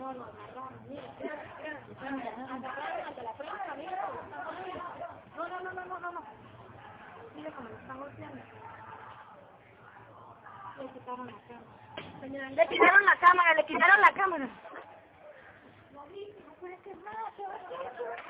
No, no, la mira. No, no, no, no, no, no, no. Mira cómo lo están golpeando. Le quitaron la cámara. Le quitaron la cámara, le quitaron la cámara. No, no.